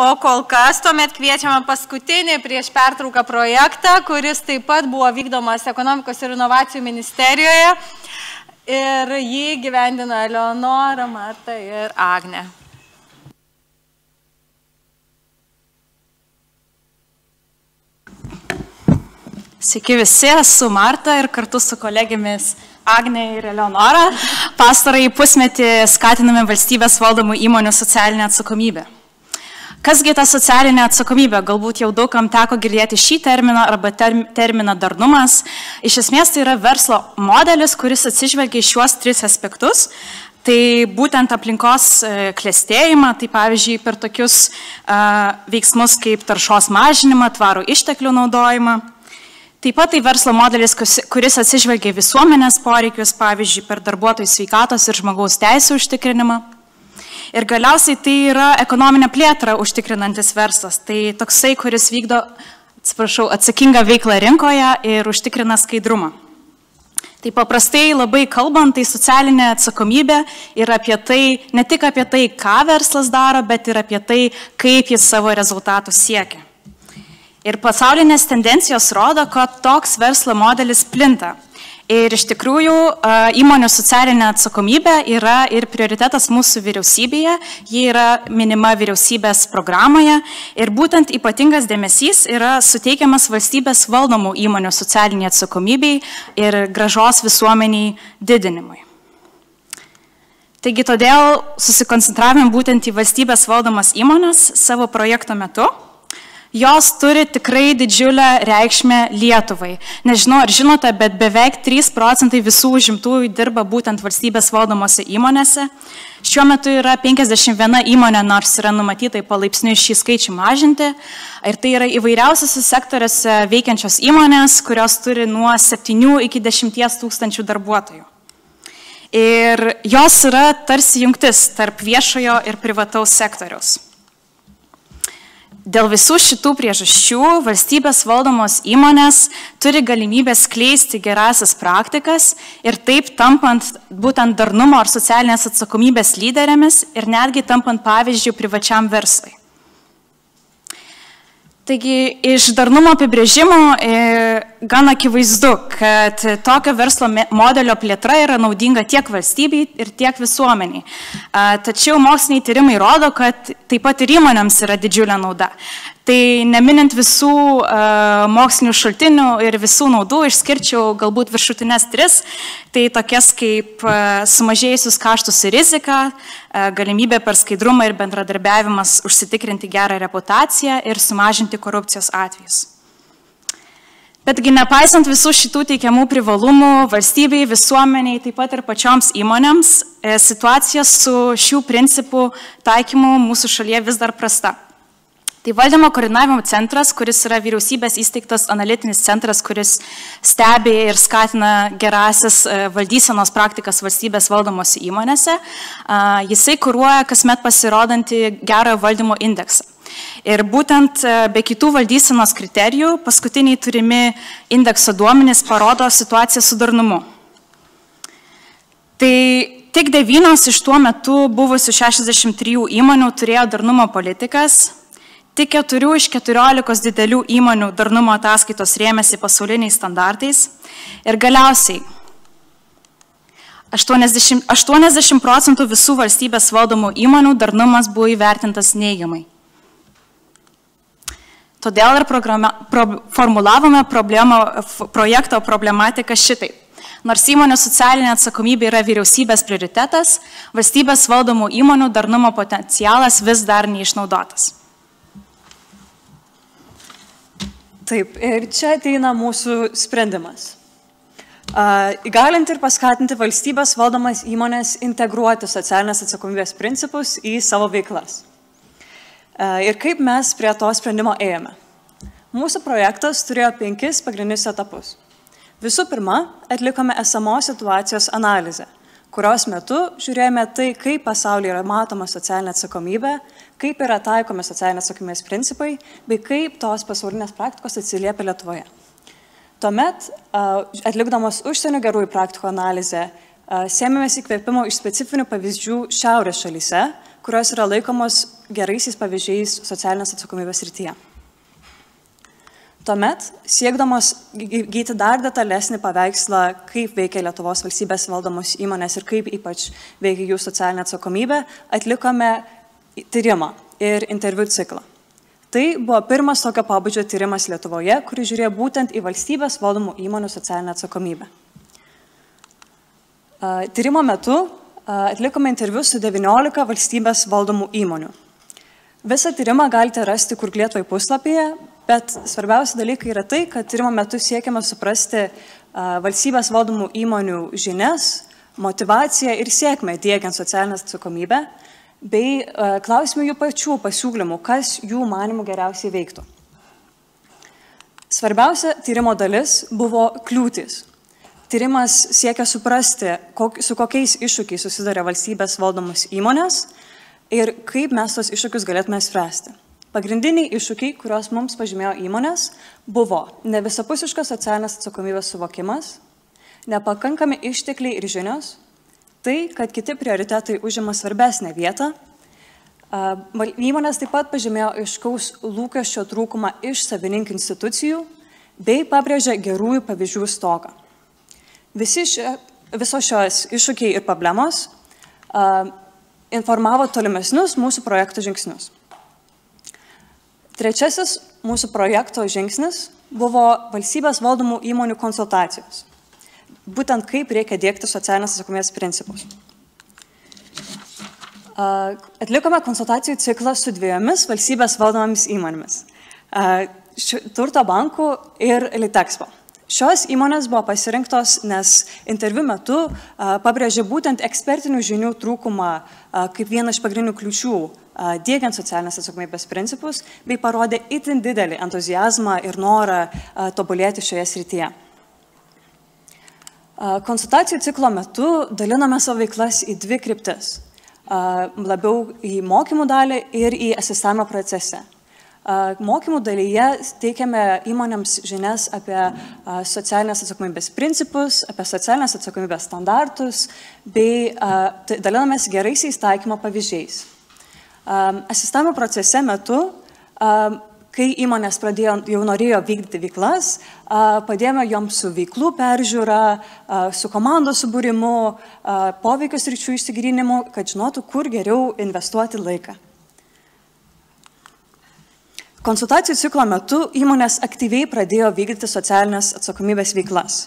O kol kas tuomet kviečiame paskutinį prieš pertrauką projektą, kuris taip pat buvo vykdomas ekonomikos ir inovacijų ministerijoje. Ir jį gyvendino Eleonora, Marta ir Agne. Sveiki visi, esu Marta ir kartu su kolegėmis Agne ir Eleonora pastarąjį pusmetį skatiname valstybės valdomų įmonių socialinę atsakomybę. Kasgi ta socialinė atsakomybė? Galbūt jau daugam teko girdėti šį terminą arba term, terminą darnumas. Iš esmės tai yra verslo modelis, kuris atsižvelgia į šiuos tris aspektus. Tai būtent aplinkos e, klėstėjimą, tai pavyzdžiui per tokius a, veiksmus kaip taršos mažinimą, tvarų išteklių naudojimą. Taip pat tai verslo modelis, kuris atsižvelgia visuomenės poreikius, pavyzdžiui, per darbuotojų sveikatos ir žmogaus teisų užtikrinimą. Ir galiausiai tai yra ekonominė plėtra užtikrinantis verslas. Tai toksai, kuris vykdo, atsiprašau, atsakingą veiklą rinkoje ir užtikrina skaidrumą. Tai paprastai labai kalbant, tai socialinė atsakomybė yra apie tai, ne tik apie tai, ką verslas daro, bet ir apie tai, kaip jis savo rezultatų siekia. Ir pasaulinės tendencijos rodo, kad toks verslo modelis plinta. Ir iš tikrųjų įmonių socialinė atsakomybė yra ir prioritetas mūsų vyriausybėje, ji yra minima vyriausybės programoje. Ir būtent ypatingas dėmesys yra suteikiamas valstybės valdomų įmonių socialiniai atsakomybei ir gražos visuomeniai didinimui. Taigi todėl susikoncentravome būtent į valstybės valdomas įmonės savo projekto metu Jos turi tikrai didžiulę reikšmę Lietuvai. Nežinau, ar žinote, bet beveik 3 procentai visų užimtųjų dirba būtent valstybės valdomose įmonėse. Šiuo metu yra 51 įmonė, nors yra numatytai palaipsniui šį skaičių mažinti. Ir tai yra įvairiausiose sektoriuose veikiančios įmonės, kurios turi nuo 7 iki 10 tūkstančių darbuotojų. Ir jos yra tarsi jungtis tarp viešojo ir privataus sektoriaus. Dėl visų šitų priežasčių valstybės valdomos įmonės turi galimybę skleisti gerasias praktikas ir taip tampant būtent darnumo ar socialinės atsakomybės lyderėmis ir netgi tampant pavyzdžių privačiam verslui. Taigi iš darnumo apibrėžimo e, gan akivaizdu, kad tokio verslo modelio plėtra yra naudinga tiek valstybei ir tiek visuomeniai. Tačiau moksliniai tyrimai rodo, kad taip pat ir įmonėms yra didžiulė nauda. Tai neminint visų mokslinių šaltinių ir visų naudų, išskirčiau galbūt viršutinės tris, tai tokias kaip sumažėjusius kaštus ir riziką, galimybė per skaidrumą ir bendradarbiavimas užsitikrinti gerą reputaciją ir sumažinti korupcijos atvejus. Betgi nepaisant visų šitų teikiamų privalumų valstybei, visuomeniai, taip pat ir pačioms įmonėms, situacija su šių principų taikymu mūsų šalyje vis dar prasta. Tai valdymo koordinavimo centras, kuris yra vyriausybės įsteigtas analitinis centras, kuris stebi ir skatina gerasias e, valdysenos praktikas valstybės valdomose įmonėse, jisai kūruoja kasmet pasirodantį gerojo valdymo indeksą. Ir būtent e, be kitų valdysenos kriterijų paskutiniai turimi indekso duomenys parodo situaciją su darnumu. Tai tik devynios iš tuo metu buvusių 63 įmonių turėjo darnumo politikas, Tik 4 iš 14 didelių įmonių darnumo ataskaitos rėmėsi pasauliniais standartais ir galiausiai 80, 80 procentų visų valstybės valdomų įmonių darnumas buvo įvertintas neigiamai. Todėl ir programa, pro, formulavome problemą, projekto problematiką šitaip. Nors įmonių socialinė atsakomybė yra vyriausybės prioritetas, valstybės valdomų įmonių darnumo potencialas vis dar neišnaudotas. Taip, ir čia ateina mūsų sprendimas. Įgalinti ir paskatinti valstybės valdomas įmonės integruoti socialinės atsakomybės principus į savo veiklas. Ir kaip mes prie to sprendimo ėjome. Mūsų projektas turėjo penkis pagrindinius etapus. Visų pirma, atlikome esamos situacijos analizę, kurios metu žiūrėjome tai, kaip pasaulyje yra matoma socialinė atsakomybė, kaip yra taikomi socialinės atsakomybės principai, bei kaip tos pasaulinės praktikos atsiliepia Lietuvoje. Tuomet, atlikdamas užsienio gerųjų praktikų analizę, sėmėmės įkvėpimo iš specifinių pavyzdžių šiaurės šalyse, kurios yra laikomos geraisiais pavyzdžiais socialinės atsakomybės rytyje. Tuomet, siekdamos gyti dar detalesnį paveikslą, kaip veikia Lietuvos valstybės valdomos įmonės ir kaip ypač veikia jų socialinė atsakomybė, atlikome tyrimą ir interviu ciklą. Tai buvo pirmas tokio pabudžio tyrimas Lietuvoje, kuris žiūrėjo būtent į valstybės valdomų įmonių socialinę atsakomybę. Tyrimo metu atlikome interviu su 19 valstybės valdomų įmonių. Visą tyrimą galite rasti kur Lietuvai puslapyje, bet svarbiausia dalykai yra tai, kad tyrimo metu siekiama suprasti valstybės valdomų įmonių žinias, motivaciją ir sėkmę dėgiant socialinę atsakomybę bei e, klausimų jų pačių pasiūlymų, kas jų manimų geriausiai veiktų. Svarbiausia tyrimo dalis buvo kliūtis. Tyrimas siekia suprasti, su kokiais iššūkiais susiduria valstybės valdomos įmonės ir kaip mes tos iššūkius galėtume spręsti. Pagrindiniai iššūkiai, kuriuos mums pažymėjo įmonės, buvo nevisapusiškas socialinės atsakomybės suvokimas, nepakankami ištekliai ir žinios, Tai, kad kiti prioritetai užima svarbesnę vietą. Įmonės taip pat pažymėjo aiškaus lūkesčio trūkumą iš savininkų institucijų bei pabrėžė gerųjų pavyzdžių stoką. Visi šia, visos šios iššūkiai ir problemos a, informavo tolimesnius mūsų projekto žingsnius. Trečiasis mūsų projekto žingsnis buvo valstybės valdomų įmonių konsultacijos būtent kaip reikia dėkti socialinės atsakomybės principus. Atlikome konsultacijų ciklą su dviejomis valstybės valdomomis įmonėmis - Turto banku ir Litexpo. Šios įmonės buvo pasirinktos, nes interviu metu pabrėžė būtent ekspertinių žinių trūkumą kaip vieną iš pagrindinių kliučių dėgiant socialinės atsakomybės principus, bei parodė itin didelį entuzijazmą ir norą tobulėti šioje srityje. Konsultacijų ciklo metu daliname savo veiklas į dvi kryptis. Labiau į mokymų dalį ir į asistavimo procese. Mokymų dalyje teikiame įmonėms žinias apie socialinės atsakomybės principus, apie socialinės atsakomybės standartus, bei dalinamės geraisiais taikymo pavyzdžiais. Asistavimo procese metu kai įmonės pradėjo, jau norėjo vykdyti veiklas, padėjome joms su veiklų peržiūra, su komandos subūrimu, poveikios ryčių išsigrinimu, kad žinotų, kur geriau investuoti laiką. Konsultacijų ciklo metu įmonės aktyviai pradėjo vykdyti socialinės atsakomybės veiklas.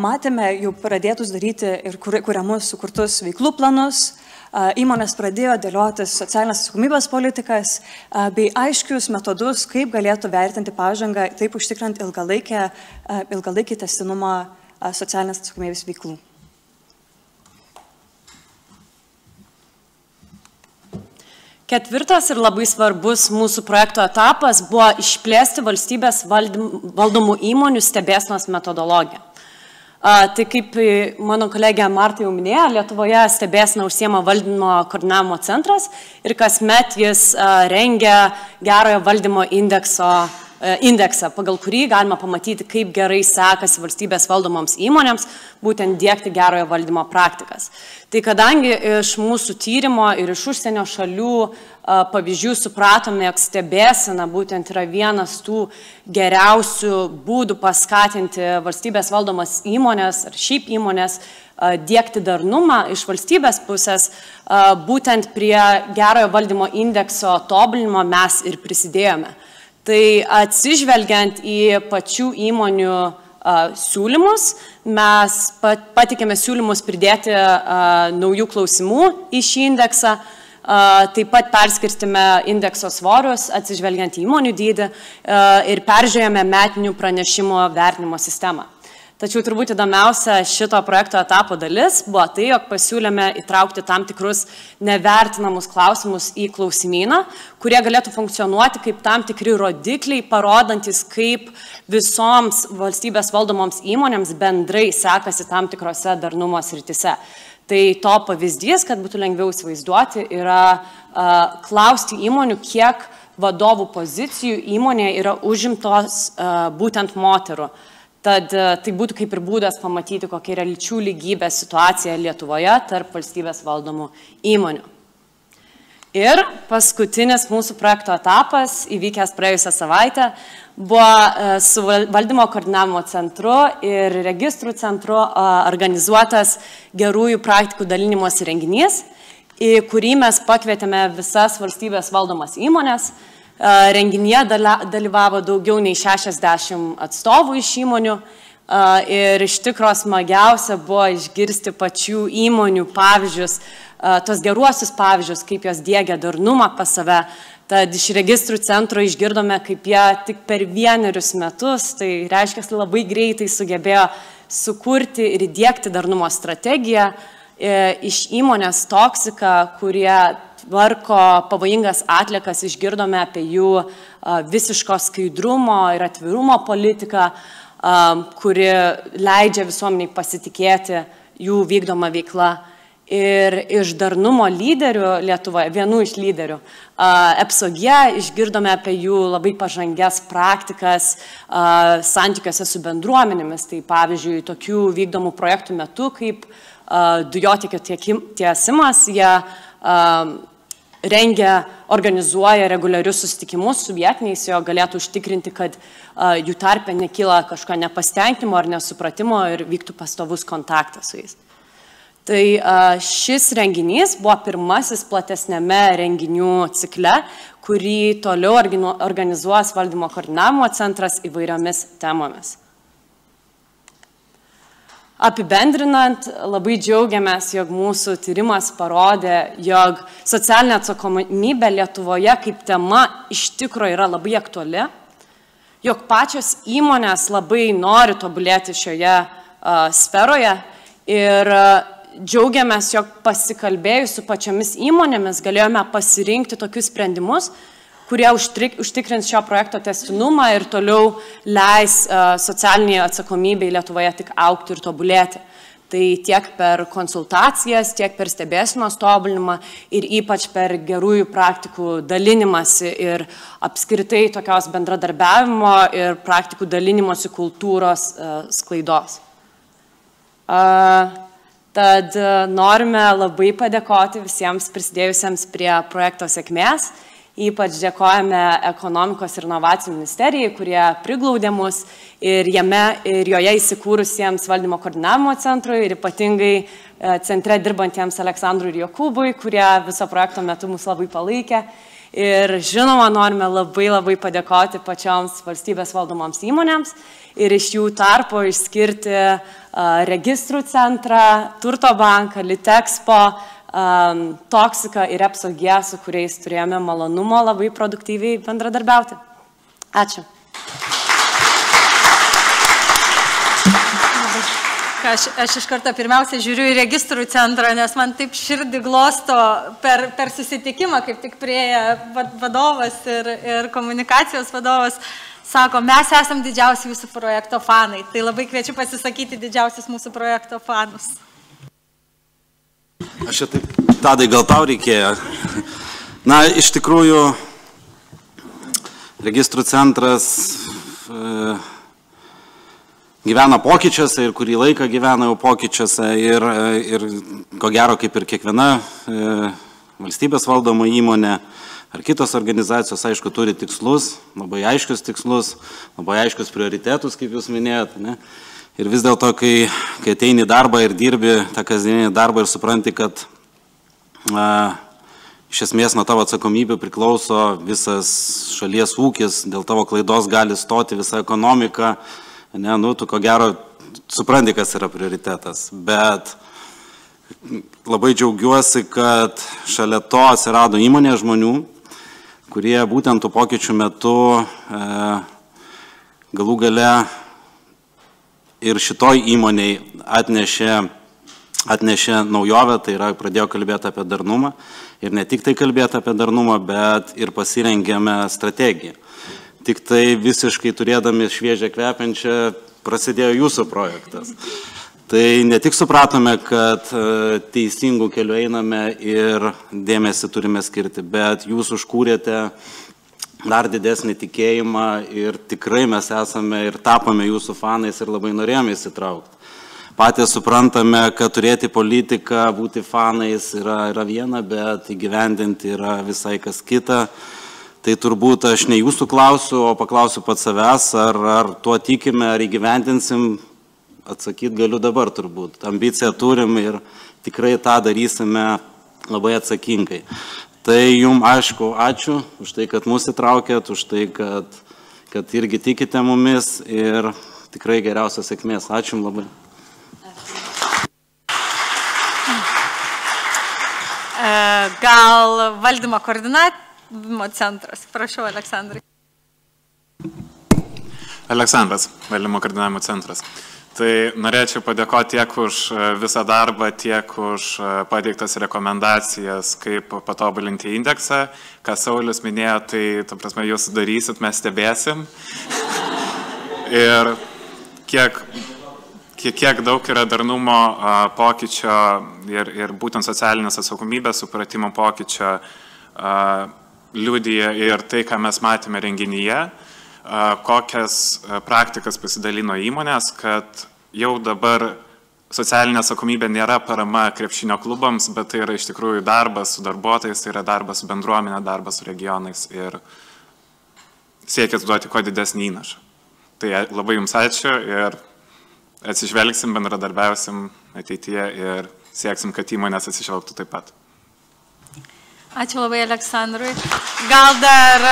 Matėme jau pradėtus daryti ir kuriamus sukurtus veiklų planus, Įmonės pradėjo dėliotis socialinės atsakomybės politikas bei aiškius metodus, kaip galėtų vertinti pažangą, taip užtikrant ilgalaikį testinumą socialinės atsakomybės veiklų. Ketvirtas ir labai svarbus mūsų projekto etapas buvo išplėsti valstybės valdomų įmonių stebėsnos metodologiją. Tai kaip mano kolegė Marta jau minėjo, Lietuvoje stebėsina užsiema valdymo koordinavimo centras ir kasmet jis rengia gerojo valdymo indekso E, indeksą, pagal kurį galima pamatyti, kaip gerai sekasi valstybės valdomoms įmonėms būtent dėkti gerojo valdymo praktikas. Tai kadangi iš mūsų tyrimo ir iš užsienio šalių e, pavyzdžių supratome, jog stebėsena būtent yra vienas tų geriausių būdų paskatinti valstybės valdomas įmonės ar šiaip įmonės e, dėkti darnumą iš valstybės pusės, būtent prie gerojo valdymo indekso tobulinimo mes ir prisidėjome. Tai atsižvelgiant į pačių įmonių siūlymus, mes patikėme siūlymus pridėti naujų klausimų į šį indeksą, taip pat perskirstime indekso svorius, atsižvelgiant į įmonių dydį ir peržiūrėjome metinių pranešimo vertinimo sistemą. Tačiau turbūt įdomiausia šito projekto etapo dalis buvo tai, jog pasiūlėme įtraukti tam tikrus nevertinamus klausimus į klausimyną, kurie galėtų funkcionuoti kaip tam tikri rodikliai, parodantis, kaip visoms valstybės valdomoms įmonėms bendrai sekasi tam tikrose darnumo sritise. Tai to pavyzdys, kad būtų lengviau įsivaizduoti, yra uh, klausti įmonių, kiek vadovų pozicijų įmonėje yra užimtos uh, būtent moterų. Uh, Tad e, tai būtų kaip ir būdas pamatyti, kokia yra lyčių lygybės situacija Lietuvoje tarp valstybės valdomų įmonių. Ir paskutinis mūsų projekto etapas, įvykęs praėjusią savaitę, buvo e, su valdymo koordinavimo centru ir registrų centru organizuotas gerųjų praktikų dalinimosi renginys, į kurį mes pakvietėme visas valstybės valdomas įmonės. Renginyje dalyvavo daugiau nei 60 atstovų iš įmonių Ir iš tikros smagiausia buvo išgirsti pačių įmonių pavyzdžius, tos geruosius pavyzdžius, kaip jos dėgia darnumą pas save. Tad iš registrų centro išgirdome, kaip jie tik per vienerius metus, tai reiškia, labai greitai sugebėjo sukurti ir įdėkti darnumo strategiją e, iš įmonės toksika, kurie tvarko pavojingas atliekas, išgirdome apie jų visiško skaidrumo ir atvirumo politiką kuri leidžia visuomeniai pasitikėti jų vykdoma veikla. Ir iš darnumo lyderių Lietuvoje, vienų iš lyderių, EPSOGE išgirdome apie jų labai pažangias praktikas santykiuose su bendruomenėmis. Tai pavyzdžiui, tokių vykdomų projektų metu kaip dujotikio tiesimas, jie rengia, organizuoja reguliarius susitikimus su vietiniais, jo galėtų užtikrinti, kad uh, jų tarpe nekyla kažko nepastenkinimo ar nesupratimo ir vyktų pastovus kontaktas su jais. Tai uh, šis renginys buvo pirmasis platesnėme renginių cikle, kurį toliau organizuos valdymo koordinavimo centras įvairiomis temomis. Apibendrinant, labai džiaugiamės, jog mūsų tyrimas parodė, jog socialinė atsakomybė Lietuvoje kaip tema iš tikrųjų yra labai aktuali, jog pačios įmonės labai nori tobulėti šioje uh, sferoje ir uh, džiaugiamės, jog pasikalbėjus su pačiomis įmonėmis galėjome pasirinkti tokius sprendimus, kurie užtikrins šio projekto testinumą ir toliau leis socialinėje atsakomybėje Lietuvoje tik aukti ir tobulėti. Tai tiek per konsultacijas, tiek per stebėsinos tobulinimą ir ypač per gerųjų praktikų dalinimąsi ir apskritai tokios bendradarbiavimo ir praktikų dalinimosi kultūros sklaidos. Tad norime labai padėkoti visiems prisidėjusiems prie projekto sėkmės Ypač dėkojame ekonomikos ir inovacijų ministerijai, kurie priglaudė mus ir, jame, ir joje įsikūrusiems valdymo koordinavimo centrui ir ypatingai e, centre dirbantiems Aleksandrui ir Jokūbui, kurie viso projekto metu mus labai palaikė. Ir žinoma, norime labai labai padėkoti pačioms valstybės valdomoms įmonėms ir iš jų tarpo išskirti uh, registrų centrą, Turto banką, Litexpo, um, Toksika ir Epsogė, su kuriais turėjome malonumo labai produktyviai bendradarbiauti. Ačiū. Aš, aš iš karto pirmiausia žiūriu į registrų centrą, nes man taip širdį glosto per, per susitikimą, kaip tik prieė vadovas ir, ir komunikacijos vadovas. Sako, mes esam didžiausi jūsų projekto fanai. Tai labai kviečiu pasisakyti didžiausius mūsų projekto fanus. Aš čia taip, tadai gal tau reikėjo. Na, iš tikrųjų, registrų centras e, gyvena pokyčiuose ir kurį laiką gyvena jau pokyčiuose ir, e, ir ko gero kaip ir kiekviena e, valstybės valdoma įmonė ar kitos organizacijos, aišku, turi tikslus, labai aiškius tikslus, labai aiškius prioritetus, kaip jūs minėjot. Ne? Ir vis dėlto, kai, kai ateini darbą ir dirbi tą kasdienį darbą ir supranti, kad a, iš esmės nuo tavo atsakomybių priklauso visas šalies ūkis, dėl tavo klaidos gali stoti visa ekonomika, ne, nu, tu ko gero supranti, kas yra prioritetas. Bet labai džiaugiuosi, kad šalia to atsirado įmonė žmonių, kurie būtent tų pokyčių metu e, galų gale ir šitoj įmoniai atnešė, atnešė naujovę, tai yra pradėjo kalbėti apie darnumą ir ne tik tai kalbėti apie darnumą, bet ir pasirengėme strategiją. Tik tai visiškai turėdami šviežią kvepiančią prasidėjo jūsų projektas. Tai ne tik supratome, kad e, teisingų kelių einame ir dėmesį turime skirti, bet jūs užkūrėte dar didesnį tikėjimą ir tikrai mes esame ir tapome jūsų fanais ir labai norėjome įsitraukti. patys suprantame, kad turėti politiką, būti fanais yra, yra viena, bet įgyvendinti yra visai kas kita. Tai turbūt aš ne jūsų klausiu, o paklausiu pat savęs, ar, ar tuo tikime, ar įgyvendinsim. Atsakyti galiu dabar turbūt. Ambiciją turim ir tikrai tą darysime labai atsakingai. Tai jums aišku, ačiū už tai, kad mūsų įtraukėt, už tai, kad, kad irgi tikite mumis ir tikrai geriausios sėkmės. Ačiū jums labai. E, gal valdymo koordinavimo centras. Prašau, Aleksandrai. Aleksandras, valdymo koordinavimo centras. Tai norėčiau padėkoti tiek už e, visą darbą, tiek už e, pateiktas rekomendacijas, kaip patobulinti indeksą. Ką Saulis minėjo, tai, ta prasme, jūs darysit, mes stebėsim. Ir kiek kiek, kiek daug yra darnumo pokyčio ir, ir būtent socialinės atsakomybės supratimo pokyčio a, liudyja ir tai, ką mes matėme renginyje, kokias praktikas pasidalino įmonės, kad jau dabar socialinė atsakomybė nėra parama krepšinio klubams, bet tai yra iš tikrųjų darbas su darbuotojais, tai yra darbas su bendruomenė, darbas su regionais ir siekit duoti kuo didesnį įnašą. Tai labai Jums ačiū ir atsižvelgsim, bendradarbiausim ateityje ir sieksim, kad įmonės atsižvelgtų taip pat. Ačiū labai Aleksandrui. Gal dar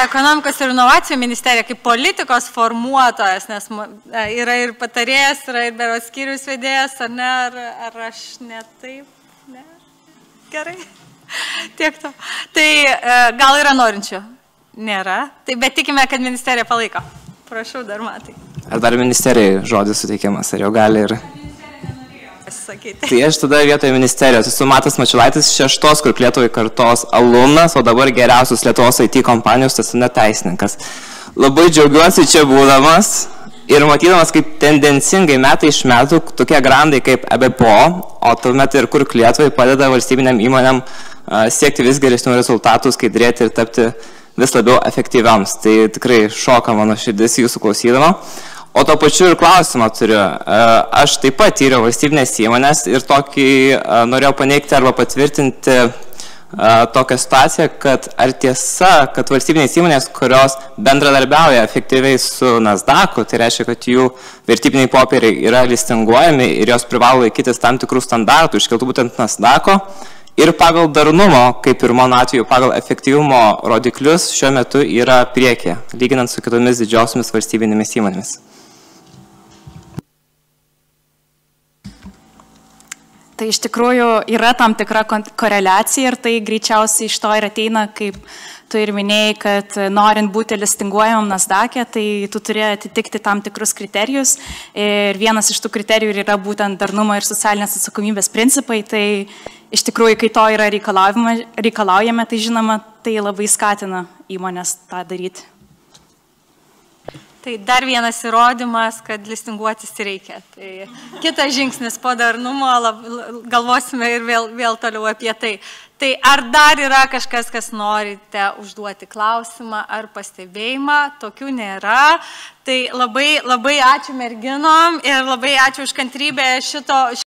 ekonomikos ir inovacijų ministerija kaip politikos formuotojas, nes e, yra ir patarėjas, yra ir beros skyrius vedėjas, ar ne, ar, ar aš ne taip, ne, gerai, tiek to. Tai e, gal yra norinčių? Nėra, tai bet tikime, kad ministerija palaiko. Prašau, dar matai. Ar dar ministerijai žodis suteikiamas, ar jau gali ir... Pasisakyti. Tai aš tada vietoje ministerijos esu Matas Mačiulaitis, šeštos, kur Lietuvai kartos alumnas, o dabar geriausios Lietuvos IT kompanijos tasune teisininkas. Labai džiaugiuosi čia būdamas ir matydamas, kaip tendencingai metai iš metų tokie grandai kaip EBPO, o tuomet ir kur Lietuvai padeda valstybiniam įmonėm siekti vis geresnių rezultatų, skaidrėti ir tapti vis labiau efektyviams. Tai tikrai šoka mano širdis jūsų klausydama. O to pačiu ir klausimą turiu. Aš taip pat tyriau valstybinės įmonės ir tokį norėjau paneigti arba patvirtinti tokią situaciją, kad ar tiesa, kad valstybinės įmonės, kurios bendradarbiauja efektyviai su Nasdaq'u, tai reiškia, kad jų vertybiniai popieriai yra listinguojami ir jos privalo laikytis tam tikrų standartų iškeltų būtent Nasdaq'o, ir pagal darnumo, kaip ir mano atveju, pagal efektyvumo rodiklius šiuo metu yra priekė, lyginant su kitomis didžiosiomis valstybinėmis įmonėmis. Tai iš tikrųjų yra tam tikra koreliacija ir tai greičiausiai iš to ir ateina, kaip tu ir minėjai, kad norint būti listinguojamam Nasdaq'e, tai tu turi atitikti tam tikrus kriterijus. Ir vienas iš tų kriterijų yra būtent darnumo ir socialinės atsakomybės principai. Tai iš tikrųjų, kai to yra reikalaujame, tai žinoma, tai labai skatina įmonės tą daryti. Tai dar vienas įrodymas, kad listinguotis reikia. Tai kitas žingsnis po darnumo, lab, galvosime ir vėl, vėl toliau apie tai. Tai ar dar yra kažkas, kas norite užduoti klausimą ar pastebėjimą, tokių nėra. Tai labai, labai ačiū merginom ir labai ačiū už kantrybę šito.